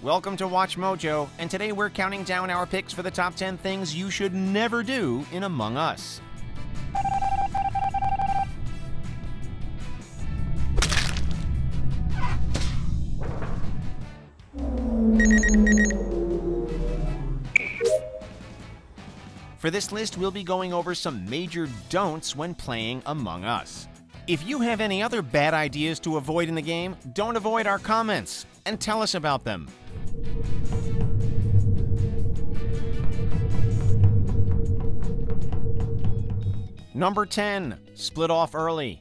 Welcome to Watch Mojo, and today we're counting down our picks for the top 10 things you should never do in Among Us. For this list, we'll be going over some major don'ts when playing Among Us. If you have any other bad ideas to avoid in the game, don't avoid our comments and tell us about them. Number 10. Split off early.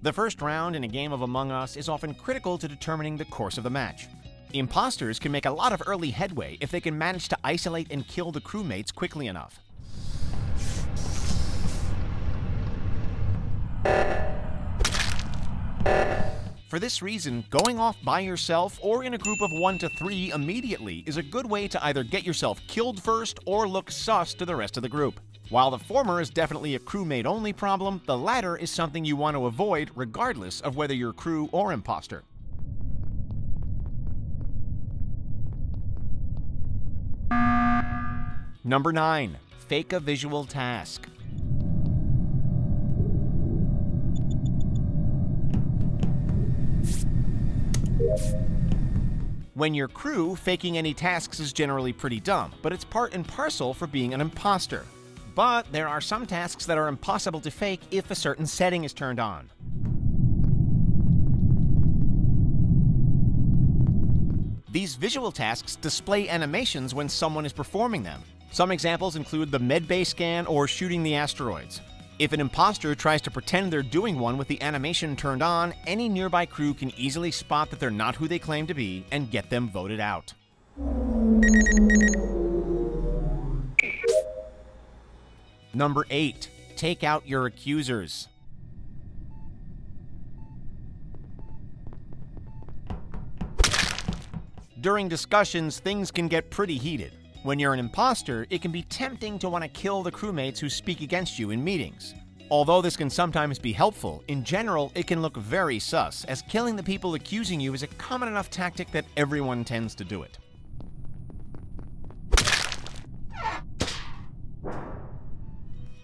The first round in a game of Among Us is often critical to determining the course of the match. Imposters can make a lot of early headway if they can manage to isolate and kill the crewmates quickly enough. For this reason, going off by yourself or in a group of 1 to 3 immediately is a good way to either get yourself killed first or look sus to the rest of the group. While the former is definitely a crewmate only problem, the latter is something you want to avoid regardless of whether you're crew or imposter. Number 9. Fake a visual task. When you're crew, faking any tasks is generally pretty dumb, but it's part and parcel for being an imposter. But there are some tasks that are impossible to fake if a certain setting is turned on. These visual tasks display animations when someone is performing them. Some examples include the medbay scan or shooting the asteroids. If an imposter tries to pretend they're doing one with the animation turned on, any nearby crew can easily spot that they're not who they claim to be and get them voted out. Number 8. Take out your accusers. During discussions, things can get pretty heated. When you're an imposter, it can be tempting to want to kill the crewmates who speak against you in meetings. Although this can sometimes be helpful, in general, it can look very sus, as killing the people accusing you is a common enough tactic that everyone tends to do it.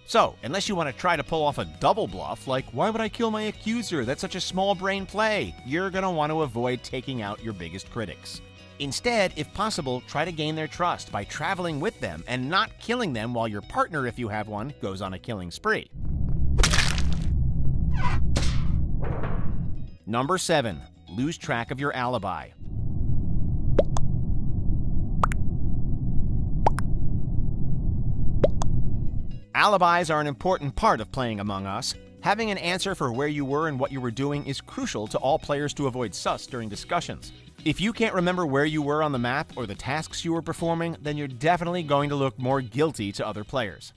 So, unless you want to try to pull off a double bluff, like, why would I kill my accuser? That's such a small brain play, you're going to want to avoid taking out your biggest critics. Instead, if possible, try to gain their trust by traveling with them and not killing them while your partner, if you have one, goes on a killing spree. Number 7. Lose track of your alibi. Alibis are an important part of playing Among Us. Having an answer for where you were and what you were doing is crucial to all players to avoid sus during discussions. If you can't remember where you were on the map or the tasks you were performing, then you're definitely going to look more guilty to other players.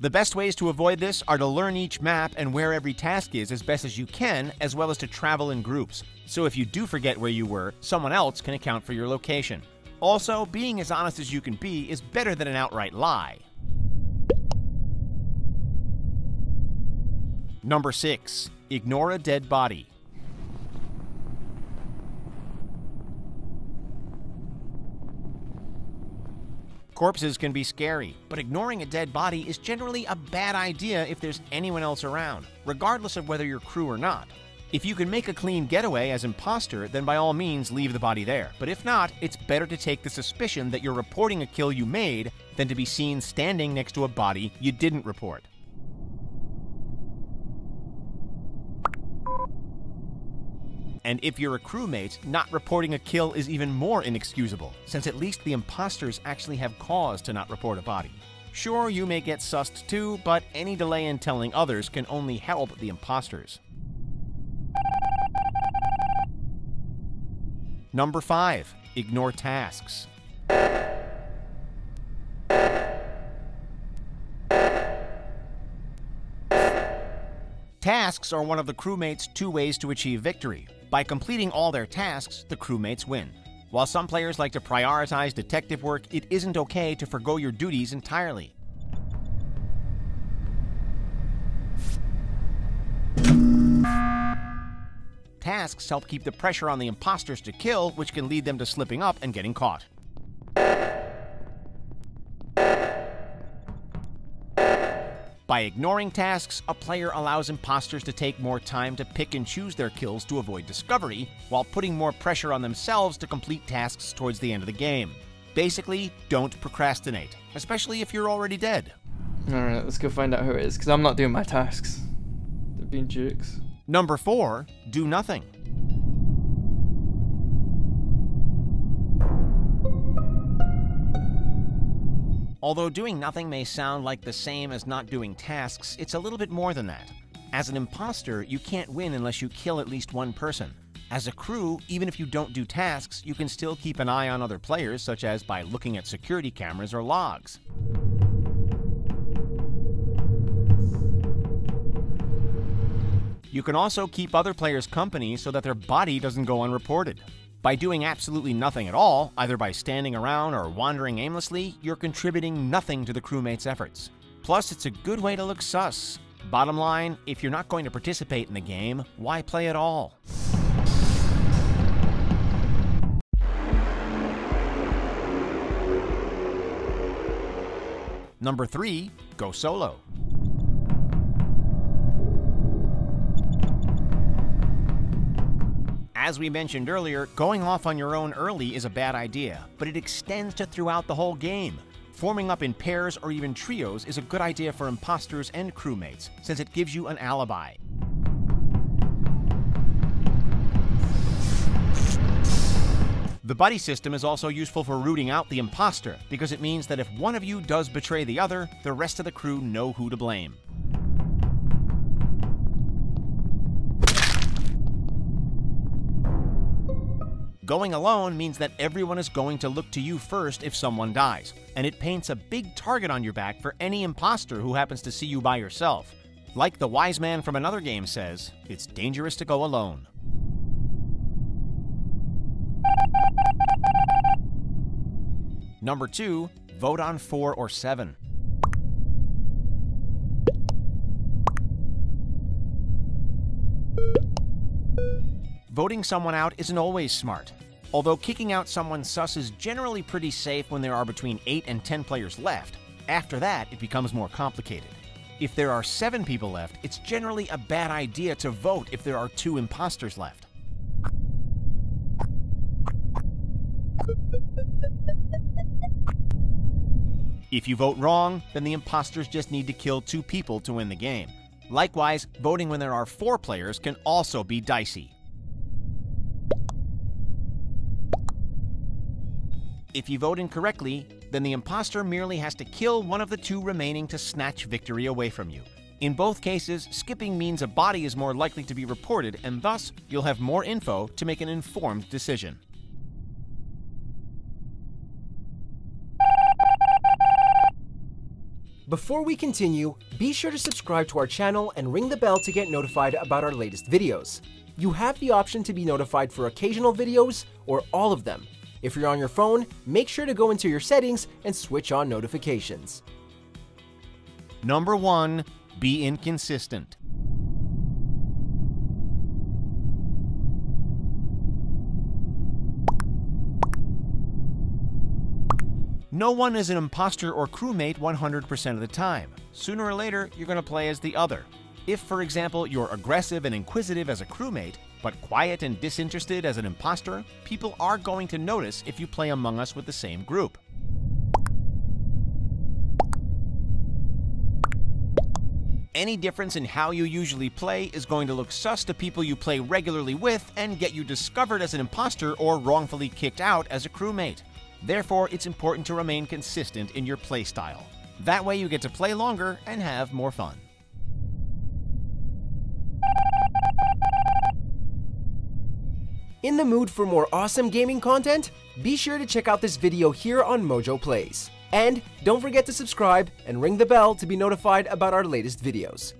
The best ways to avoid this are to learn each map and where every task is as best as you can, as well as to travel in groups. So if you do forget where you were, someone else can account for your location. Also, being as honest as you can be is better than an outright lie. Number 6. Ignore a dead body. Corpses can be scary, but ignoring a dead body is generally a bad idea if there's anyone else around, regardless of whether you're crew or not. If you can make a clean getaway as imposter, then by all means leave the body there. But if not, it's better to take the suspicion that you're reporting a kill you made than to be seen standing next to a body you didn't report. And if you're a crewmate, not reporting a kill is even more inexcusable, since at least the imposters actually have cause to not report a body. Sure, you may get sussed too, but any delay in telling others can only help the imposters. Number 5. Ignore tasks. Tasks are one of the crewmates' two ways to achieve victory. By completing all their tasks, the crewmates win. While some players like to prioritize detective work, it isn't okay to forego your duties entirely. Tasks help keep the pressure on the imposters to kill, which can lead them to slipping up and getting caught. By ignoring tasks, a player allows imposters to take more time to pick and choose their kills to avoid discovery, while putting more pressure on themselves to complete tasks towards the end of the game. Basically, don't procrastinate, especially if you're already dead. Alright, let's go find out who it is, because I'm not doing my tasks. They're being jerks. Number 4. Do nothing. Although doing nothing may sound like the same as not doing tasks, it's a little bit more than that. As an imposter, you can't win unless you kill at least one person. As a crew, even if you don't do tasks, you can still keep an eye on other players, such as by looking at security cameras or logs. You can also keep other players company so that their body doesn't go unreported. By doing absolutely nothing at all, either by standing around or wandering aimlessly, you're contributing nothing to the crewmate's efforts. Plus, it's a good way to look sus. Bottom line, if you're not going to participate in the game, why play at all? Number 3. Go solo. As we mentioned earlier, going off on your own early is a bad idea, but it extends to throughout the whole game. Forming up in pairs or even trios is a good idea for imposters and crewmates, since it gives you an alibi. The buddy system is also useful for rooting out the imposter, because it means that if one of you does betray the other, the rest of the crew know who to blame. Going alone means that everyone is going to look to you first if someone dies, and it paints a big target on your back for any imposter who happens to see you by yourself. Like the wise man from another game says, it's dangerous to go alone. Number 2, vote on 4 or 7. Voting someone out isn't always smart. Although kicking out someone sus is generally pretty safe when there are between 8 and 10 players left, after that it becomes more complicated. If there are 7 people left, it's generally a bad idea to vote if there are 2 imposters left. If you vote wrong, then the imposters just need to kill 2 people to win the game. Likewise, voting when there are 4 players can also be dicey. If you vote incorrectly, then the imposter merely has to kill one of the two remaining to snatch victory away from you. In both cases, skipping means a body is more likely to be reported, and thus, you'll have more info to make an informed decision. Before we continue, be sure to subscribe to our channel and ring the bell to get notified about our latest videos. You have the option to be notified for occasional videos or all of them, if you're on your phone, make sure to go into your settings and switch on notifications. Number 1. Be inconsistent. No one is an imposter or crewmate 100% of the time. Sooner or later, you're going to play as the other. If, for example, you're aggressive and inquisitive as a crewmate, but quiet and disinterested as an imposter, people are going to notice if you play Among Us with the same group. Any difference in how you usually play is going to look sus to people you play regularly with and get you discovered as an imposter or wrongfully kicked out as a crewmate. Therefore, it's important to remain consistent in your playstyle. That way you get to play longer and have more fun. In the mood for more awesome gaming content? Be sure to check out this video here on Mojo Plays. And don't forget to subscribe and ring the bell to be notified about our latest videos.